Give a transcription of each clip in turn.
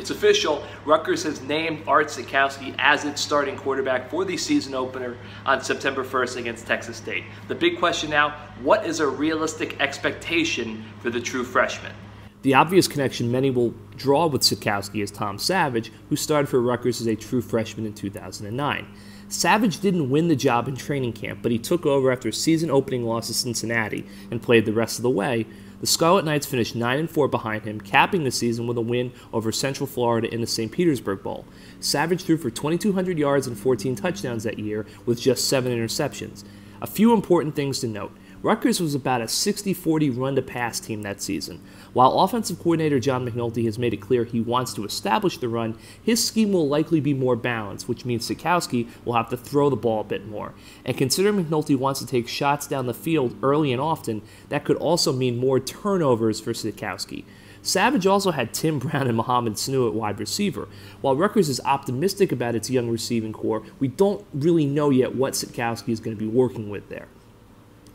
It's official. Rutgers has named Art Sitkowski as its starting quarterback for the season opener on September 1st against Texas State. The big question now what is a realistic expectation for the true freshman? The obvious connection many will draw with Sitkowski is Tom Savage, who started for Rutgers as a true freshman in 2009. Savage didn't win the job in training camp, but he took over after a season opening loss to Cincinnati and played the rest of the way, the Scarlet Knights finished 9 4 behind him, capping the season with a win over Central Florida in the St. Petersburg Bowl. Savage threw for 2,200 yards and 14 touchdowns that year with just 7 interceptions. A few important things to note. Rutgers was about a 60 40 run to pass team that season. While offensive coordinator John McNulty has made it clear he wants to establish the run, his scheme will likely be more balanced, which means Sitkowski will have to throw the ball a bit more. And consider McNulty wants to take shots down the field early and often, that could also mean more turnovers for Sitkowski. Savage also had Tim Brown and Mohamed Sanu at wide receiver. While Rutgers is optimistic about its young receiving corps, we don't really know yet what Sitkowski is going to be working with there.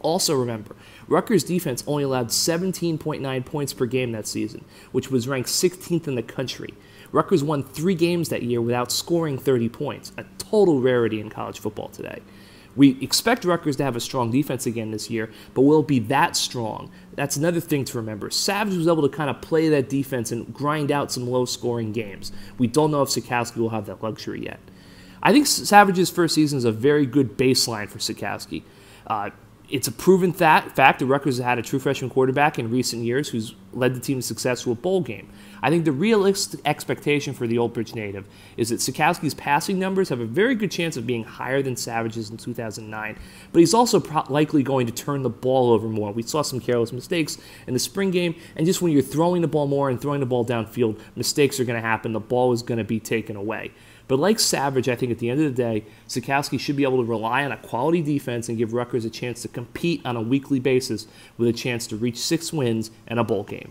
Also, remember, Rutgers' defense only allowed 17.9 points per game that season, which was ranked 16th in the country. Rutgers won three games that year without scoring 30 points, a total rarity in college football today. We expect Rutgers to have a strong defense again this year, but will it be that strong? That's another thing to remember. Savage was able to kind of play that defense and grind out some low scoring games. We don't know if Sitkowski will have that luxury yet. I think Savage's first season is a very good baseline for Sitkowski. Uh, it's a proven fact, fact that Rutgers has had a true freshman quarterback in recent years who's led the team to success to a bowl game. I think the realistic expectation for the Old Bridge native is that Sitkowski's passing numbers have a very good chance of being higher than Savage's in 2009, but he's also likely going to turn the ball over more. We saw some careless mistakes in the spring game, and just when you're throwing the ball more and throwing the ball downfield, mistakes are going to happen. The ball is going to be taken away. But like Savage, I think at the end of the day, Sitkowski should be able to rely on a quality defense and give Rutgers a chance to compete on a weekly basis with a chance to reach six wins and a bowl game.